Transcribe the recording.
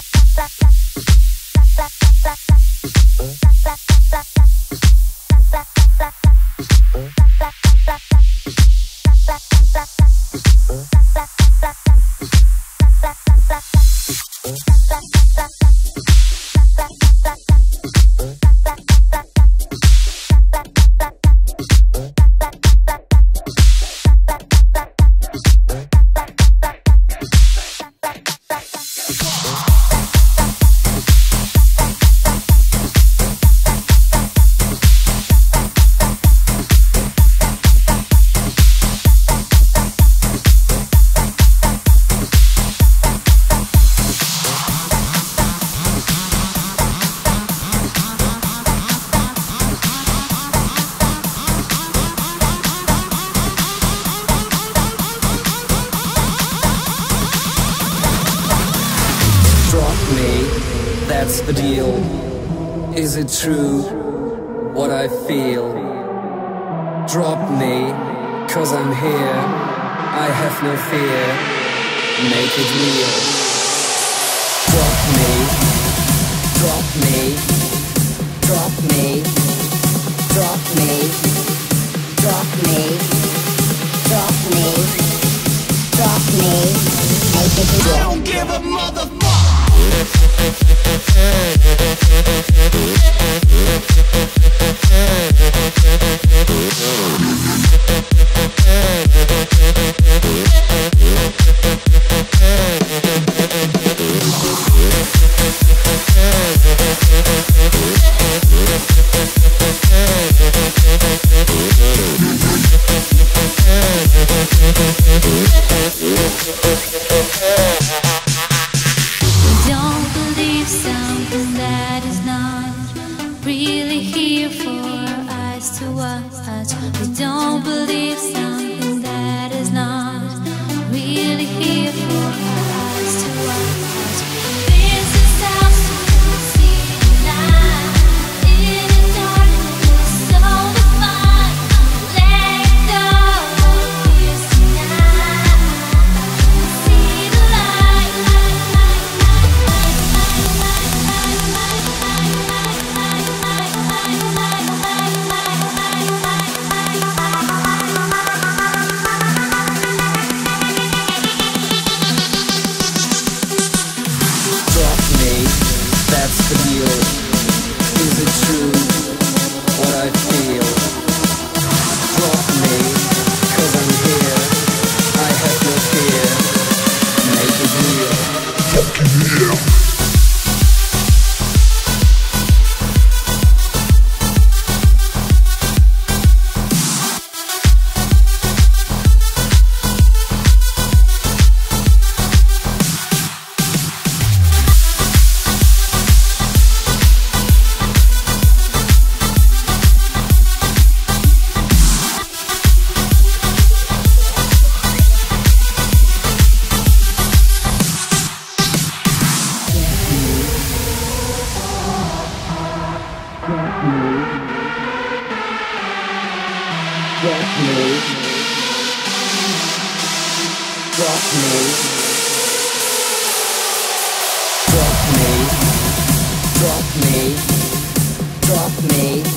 Huh? that's the deal. Is it true what I feel? Drop me, cause I'm here. I have no fear. Make it real. Drop me, drop me, drop me, drop me, drop me, drop me, drop me. Make. Don't give a motherfucker. Thank you. what we don't believe some. Drop me. Drop me. Drop me.